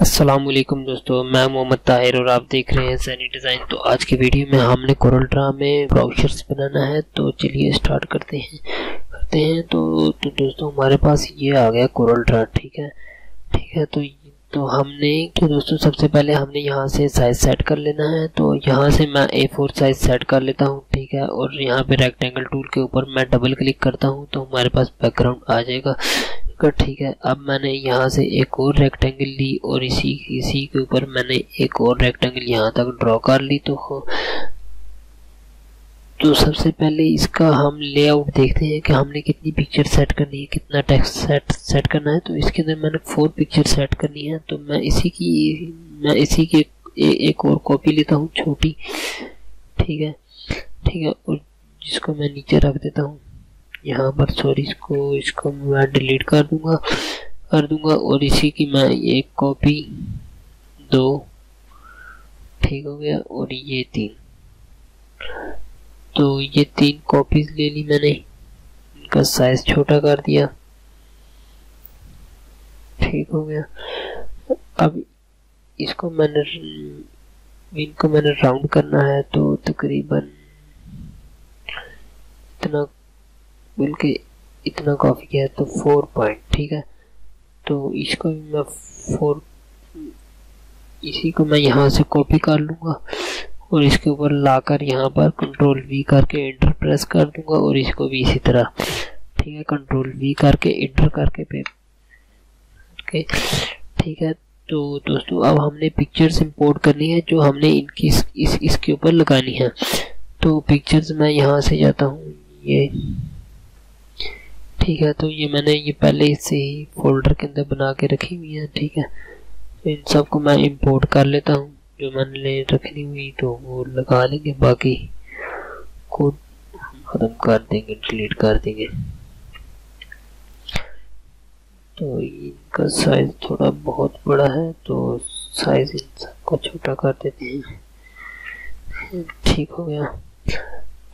वालेकुम दोस्तों, मैं मोहम्मद ताहिर और आप देख रहे हैं सैनी डिज़ाइन तो आज की वीडियो में हमने कोरल ड्रा में ब्राउचर्स बनाना है तो चलिए स्टार्ट करते हैं। करते हैं तो तो दोस्तों हमारे पास ये आ गया कोरल ड्रा ठीक है? ठीक है तो तो हमने तो दोस्तों सबसे पहले हमने यहाँ से साइज़ सेट कर लेना है। तो यहाँ से मैं ए फोर साइज़ सेट कर लेता हूँ, ठीक है? और यहाँ पे रेक्टेंगल टूल के ऊपर मैं डबल क्लिक करता हूँ तो हमारे पास बैकग्राउंड आ जाएगा। का ठीक है। अब मैंने यहाँ से एक और रेक्टेंगल ली और इसी इसी के ऊपर मैंने एक और रेक्टेंगल यहाँ तक ड्रॉ कर ली तो तो सबसे पहले इसका हम लेआउट देखते हैं कि हमने कितनी पिक्चर सेट करनी है कितना टेक्स्ट सेट सेट करना है। तो इसके अंदर मैंने फोर पिक्चर सेट करनी है तो मैं इसी की मैं इसी की ए, एक और कॉपी लेता हूँ छोटी ठीक है। ठीक है और जिसको मैं नीचे रख देता हूँ। यहाँ पर सॉरी इसको इसको मैं डिलीट कर दूँगा कर दूँगा और इसी की मैं एक कॉपी दो, ठीक हो गया, और ये तीन। तो ये तीन कॉपीज ले ली मैंने, इनका साइज़ छोटा कर दिया। ठीक हो गया। अब इसको मैंने, इनको मैंने राउंड करना है तो तकरीबन इतना बल्कि इतना काफ़ी है तो फोर पॉइंट ठीक है? तो इसको भी मैं फोर इसी को मैं यहाँ से कॉपी कर लूँगा और इसके ऊपर लाकर यहाँ पर कंट्रोल वी करके इंटर प्रेस कर दूँगा और इसको भी इसी तरह ठीक है? कंट्रोल वी करके इंटर करके पे ओके ठीक है? तो दोस्तों अब हमने पिक्चर्स इंपोर्ट करनी है जो हमने इनकी इस, इस इसके ऊपर लगानी है। तो पिक्चर्स मैं यहाँ से जाता हूँ ये ठीक है तो ये मैंने ये पहले से ही फोल्डर के अंदर बना के रखी हुई है, ठीक है। तो इन सबको मैं इंपोर्ट कर लेता हूँ, जो मैंने ले रखनी हुई तो वो लगा लेंगे, बाकी को ख़त्म कर देंगे डिलीट कर देंगे। तो इनका साइज़ थोड़ा बहुत बड़ा है तो साइज़ इन सबको छोटा कर देते हैं। ठीक हो गया।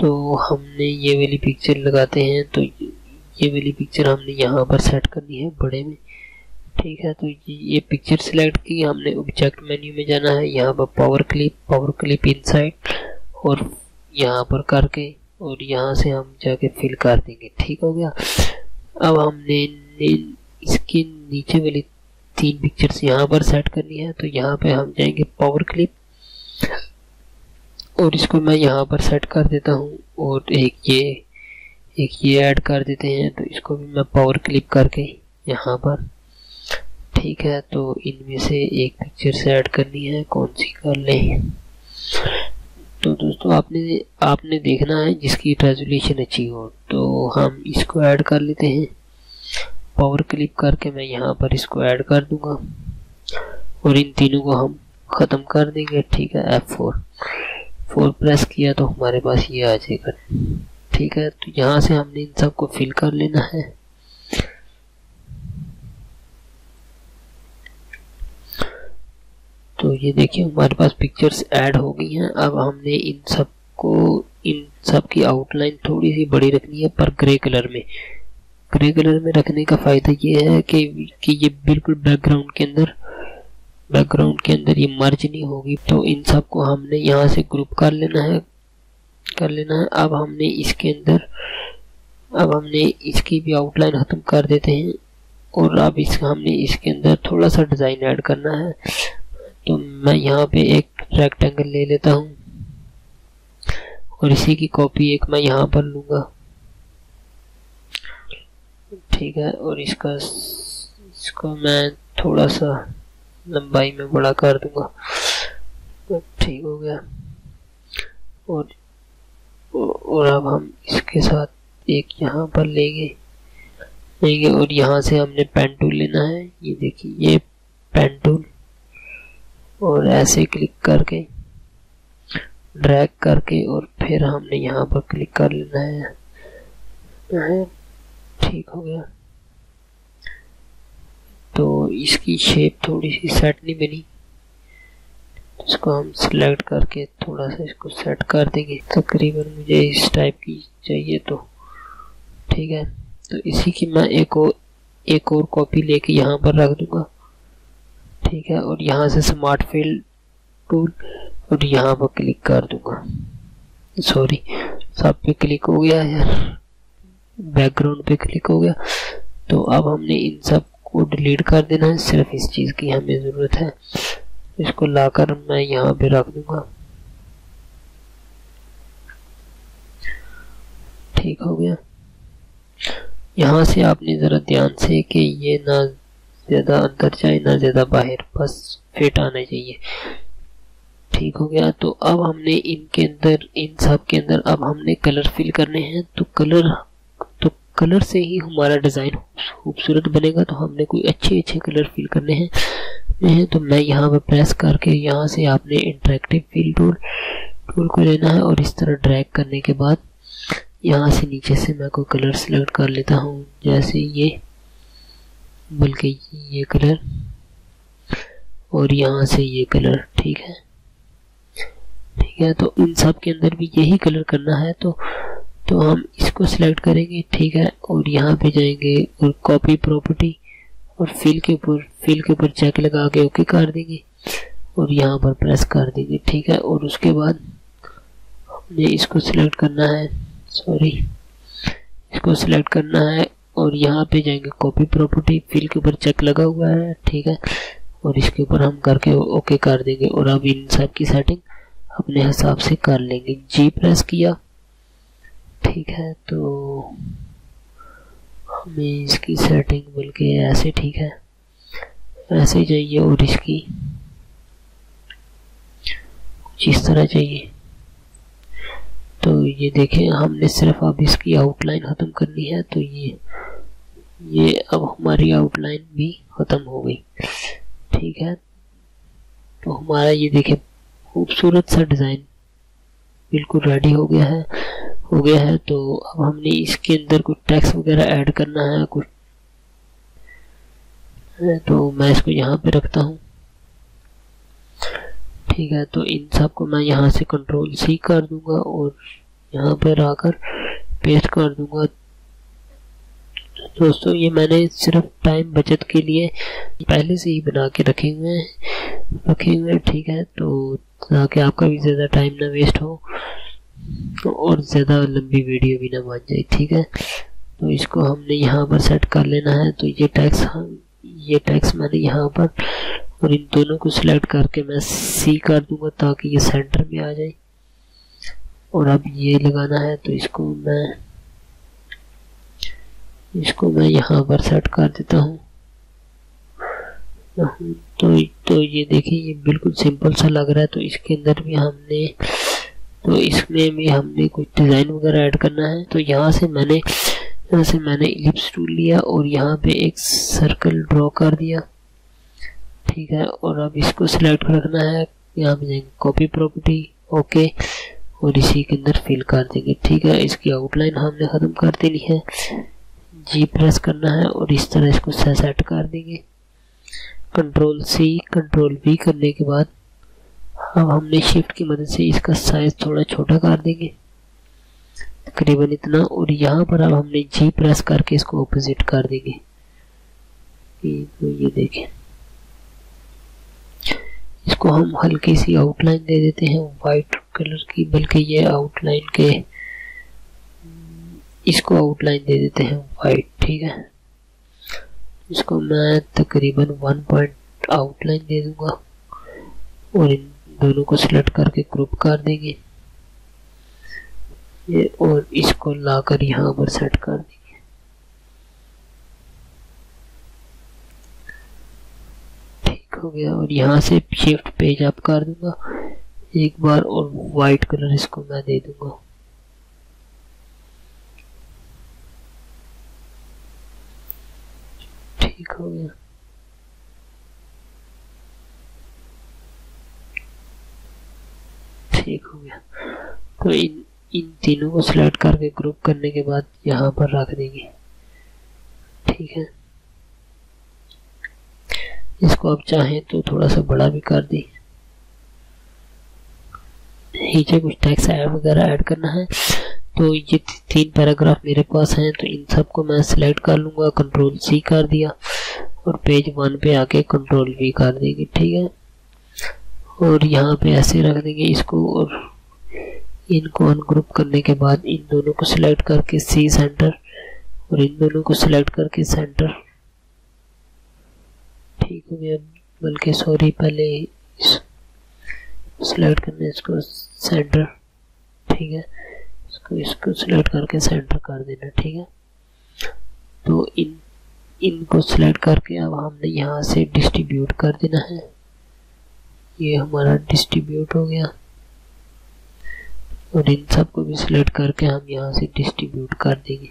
तो हमने ये वाली पिक्चर लगाते हैं तो ये वाली पिक्चर हमने यहाँ पर सेट करनी है बड़े में। ठीक है तो ये पिक्चर सिलेक्ट की, हमने ऑब्जेक्ट मेन्यू में जाना है, यहाँ पर power clip power clip inside और यहाँ पर करके और यहाँ से हम जाके फिल कर देंगे। ठीक हो गया? अब हमने इसके नीचे वाली तीन पिक्चर्स यहाँ पर सेट करनी है तो यहाँ पे हम जाएँगे पावर क्लिप और इसको मैं यहाँ पर सेट कर देता हूँ और एक ये एक ये ऐड कर देते हैं तो इसको भी मैं पावर क्लिप करके यहाँ पर, ठीक है तो इनमें से एक पिक्चर से ऐड करनी है, कौन सी कर लें? तो दोस्तों, आपने आपने देखना है जिसकी रेजोल्यूशन अच्छी हो तो हम इसको ऐड कर लेते हैं। पावर क्लिप करके मैं यहाँ पर इसको ऐड कर दूँगा, और इन तीनों को हम ख़त्म कर देंगे, ठीक है एफ़ फोर फोर प्रेस किया तो हमारे पास ये आ जाएगा। ठीक है तो यहाँ से हमने इन सबको फिल कर लेना है। तो ये देखिए, हमारे पास पिक्चर्स ऐड हो गई हैं। अब हमने इन सबको इन सब की आउटलाइन थोड़ी सी बड़ी रखनी है, पर ग्रे कलर में। ग्रे कलर में रखने का फ़ायदा ये है कि कि ये बिल्कुल बैकग्राउंड के अंदर बैकग्राउंड के अंदर ये मर्ज नहीं होगी तो इन सबको हमने यहाँ से ग्रुप कर लेना है। कर लेना है। अब हमने इसके अंदर, अब हमने इसकी भी आउटलाइन ख़त्म कर देते हैं। और अब इस, हमने इसके अंदर थोड़ा सा डिज़ाइन ऐड करना है। तो मैं यहाँ पे एक रेक्टेंगल ले लेता हूँ। और इसी की कॉपी एक मैं यहाँ पर लूँगा। ठीक है, और इसका इसको मैं थोड़ा सा लंबाई में बड़ा कर दूँगा। ठीक हो गया। और और अब हम इसके साथ एक यहाँ पर लेंगे। लेंगे और यहाँ से हमने पेन टूल लेना है। ये देखिए, ये पेन टूल और ऐसे क्लिक करके, ड्रैग करके और फिर हमने यहाँ पर क्लिक कर लेना है? ठीक हो गया। तो इसकी शेप थोड़ी सी सेट नहीं बनी। इसको हम सिलेक्ट करके थोड़ा सा इसको सेट कर देंगे। तकरीबन तो मुझे इस टाइप की चाहिए तो। ठीक है? तो इसी की मैं एक और एक और कॉपी लेके यहाँ पर रख दूँगा। ठीक है? और यहाँ से स्मार्ट फिल टूल और यहाँ पर क्लिक कर दूँगा। सॉरी सब पे क्लिक हो गया यार। बैकग्राउंड पे क्लिक हो गया। तो अब हमने इन सबको डिलीट कर देना है। सिर्फ़ इस चीज़ की हमें ज़रूरत है। इसको लाकर मैं यहाँ पे रख दूँगा। ठीक हो गया। यहाँ से आपने ज़रा ध्यान से कि ये ना ज़्यादा अंदर जाए, ना ज़्यादा बाहर, बस फिट आना चाहिए। ठीक हो गया तो अब हमने इनके अंदर, इन सब के अंदर अब हमने कलर फिल करने हैं तो कलर तो कलर से ही हमारा डिज़ाइन खूबसूरत बनेगा तो हमने कोई अच्छे अच्छे कलर फिल करने हैं। तो मैं यहाँ पर प्रेस करके यहाँ से आपने इंटरेक्टिव फील टूल टूल को लेना है और इस तरह ड्रैग करने के बाद यहाँ से नीचे से मैं कोई कलर सेलेक्ट कर लेता हूँ, जैसे ये, बल्कि ये कलर और यहाँ से ये कलर ठीक है? ठीक है तो इन सब के अंदर भी यही कलर करना है तो तो हम इसको सिलेक्ट करेंगे, ठीक है? और यहाँ पे जाएँगे और कॉपी प्रॉपर्टी और फिल के ऊपर फिल के ऊपर चेक लगा के ओके कर देंगे। और यहाँ पर प्रेस कर देंगे, ठीक है? और उसके बाद हमने इसको सिलेक्ट करना है। सॉरी इसको सिलेक्ट करना है और यहाँ पे जाएँगे कॉपी प्रॉपर्टी फिल के ऊपर चेक लगा हुआ है, ठीक है? और इसके ऊपर हम करके ओके कर देंगे। और अब इन सब की सेटिंग अपने हिसाब से कर लेंगे। जी प्रेस किया, ठीक है? तो हमें इसकी सेटिंग बल्कि ऐसे ठीक है। ऐसे ही चाहिए और इसकी। कुछ इस तरह चाहिए। तो ये देखें, हमने सिर्फ़ अब इसकी आउटलाइन ख़त्म करनी है तो ये ये अब हमारी आउटलाइन भी ख़त्म हो गई। ठीक है? तो हमारा ये देखें, खूबसूरत सा डिज़ाइन बिल्कुल रेडी हो गया है। हो गया है तो अब हमने इसके अंदर कुछ टैक्स वगैरह ऐड करना है, कुछ। तो मैं इसको यहाँ पे रखता हूँ। ठीक है तो इन सबको मैं यहाँ से कंट्रोल सी कर दूँगा और यहाँ पर आकर पेस्ट कर दूँगा। दोस्तों, ये मैंने सिर्फ़ टाइम बचत के लिए पहले से ही बना के रखे हुए हैं। रखे हुए ठीक है तो ताकि आपका भी ज़्यादा टाइम ना वेस्ट हो। और ज़्यादा लंबी वीडियो भी ना बन जाए, ठीक है? तो इसको हमने यहाँ पर सेट कर लेना है। तो ये टैक्स ये टैक्स मैंने यहाँ पर और इन दोनों को सिलेक्ट करके मैं सी कर दूँगा ताकि ये सेंटर में आ जाए। और अब ये लगाना है तो इसको मैं इसको मैं यहाँ पर सेट कर देता हूँ। तो तो ये देखिए, ये बिल्कुल सिंपल सा लग रहा है। तो इसके अंदर भी हमने तो इसमें भी हमने कुछ डिज़ाइन वगैरह ऐड करना है। तो यहाँ से मैंने, यहाँ से मैंने इलिप्स टूल लिया और यहाँ पे एक सर्कल ड्रॉ कर दिया। ठीक है, और अब इसको सिलेक्ट रखना है। यहाँ पे जाएँगे कॉपी प्रॉपर्टी ओके और इसी के अंदर फिल कर देंगे। ठीक है, इसकी आउटलाइन हमने ख़त्म कर देनी है। जी प्रेस करना है और इस तरह इसको सेट कर देंगे। कंट्रोल सी कंट्रोल वी करने के बाद अब हमने शिफ्ट की मदद से इसका साइज़ थोड़ा छोटा कर देंगे। तकरीबन इतना, और यहाँ पर अब हमने जी प्रेस करके इसको ऑपोजिट कर देंगे। तो ये देखें। इसको हम हल्की सी आउटलाइन दे देते हैं वाइट कलर की, बल्कि ये आउटलाइन के, इसको आउटलाइन दे देते हैं वाइट ठीक है? इसको मैं तकरीबन वन पॉइंट आउटलाइन दे दूँगा। और इन दोनों को सिलेक्ट करके ग्रुप कर देंगे। ये और इसको लाकर यहाँ पर सेट कर देंगे। ठीक हो गया और यहाँ से शिफ्ट पेज अप कर दूँगा। एक बार और वाइट कलर इसको मैं दे दूँगा। ठीक हो गया। ठीक हो गया तो इन इन तीनों को सिलेक्ट करके ग्रुप करने के बाद यहाँ पर रख देंगे। ठीक है? इसको आप चाहें तो थोड़ा सा बड़ा भी कर दें। नीचे कुछ टैक्स वगैरह ऐड करना है। तो ये तीन पैराग्राफ मेरे पास हैं तो इन सबको मैं सिलेक्ट कर लूँगा कंट्रोल सी कर दिया और पेज वन पे आके कंट्रोल वी कर देंगे। ठीक है? और यहाँ पे ऐसे रख देंगे इसको और इनको अनग्रुप करने के बाद इन दोनों को सिलेक्ट करके सी सेंटर और इन दोनों को सिलेक्ट करके सेंटर ठीक हो गया, बल्कि सॉरी पहले सिलेक्ट करने इसको सेंटर ठीक है? इसको इसको सिलेक्ट करके सेंटर कर देना, ठीक है? तो इन, इनको सिलेक्ट करके अब हमने यहाँ से डिस्ट्रीब्यूट कर देना है। ये हमारा डिस्ट्रीब्यूट हो गया। और इन सबको भी सिलेक्ट करके हम यहाँ से डिस्ट्रीब्यूट कर देंगे।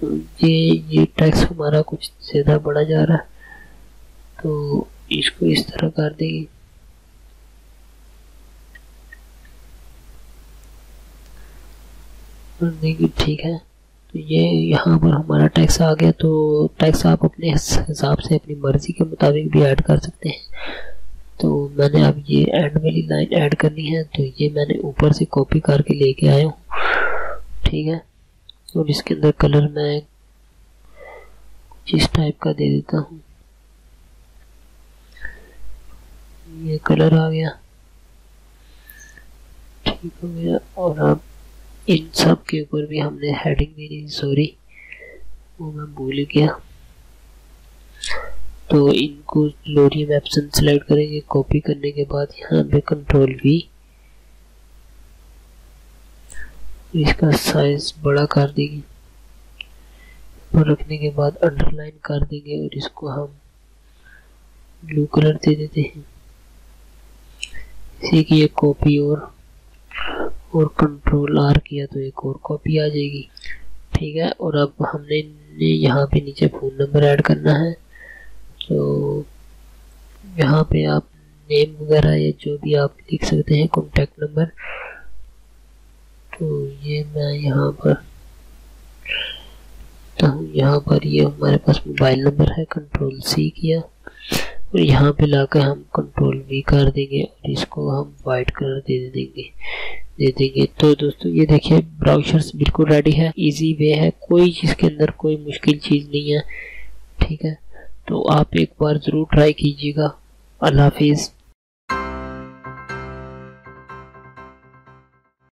तो ये ये टैक्स हमारा कुछ ज़्यादा बढ़ा जा रहा है। तो इसको इस तरह कर देंगे। ठीक है। ये यहाँ पर हमारा टैक्स आ गया तो टैक्स आप अपने हिसाब से अपनी मर्ज़ी के मुताबिक भी ऐड कर सकते हैं। तो मैंने अब ये एंड वाली लाइन ऐड करनी है तो ये मैंने ऊपर से कॉपी करके लेके आया हूँ। ठीक है? और इसके अंदर कलर मैं इस टाइप का दे देता हूँ। ये कलर आ गया। ठीक हो गया, और अब इन सब के ऊपर भी हमने हेडिंग देनी थी सॉरी वो मैं भूल गया। तो इनको लोरियम एप्सन सेलेक्ट करेंगे कॉपी करने के बाद यहाँ पे कंट्रोल वी इसका साइज़ बड़ा कर देंगे। और रखने के बाद अंडरलाइन कर देंगे और इसको हम ब्लू कलर दे देते हैं। इसी की एक कॉपी और और कंट्रोल आर किया तो एक और कॉपी आ जाएगी। ठीक है, और अब हमने यहाँ पे नीचे फ़ोन नंबर ऐड करना है। तो यहाँ पे आप नेम वगैरह या जो भी आप लिख सकते हैं कॉन्टेक्ट नंबर तो ये मैं यहाँ पर तो यहाँ पर ये हमारे पास मोबाइल नंबर है कंट्रोल सी किया। और यहाँ पे लाकर हम कंट्रोल वी कर देंगे और इसको हम वाइट कलर दे देंगे। दे देंगे। तो दोस्तों, ये देखिए ब्राउजर्स बिल्कुल रेडी है इजी वे है। कोई इसके अंदर कोई मुश्किल चीज़ नहीं है, ठीक है? तो आप एक बार ज़रूर ट्राई कीजिएगा। अल्लाह हाफिज़।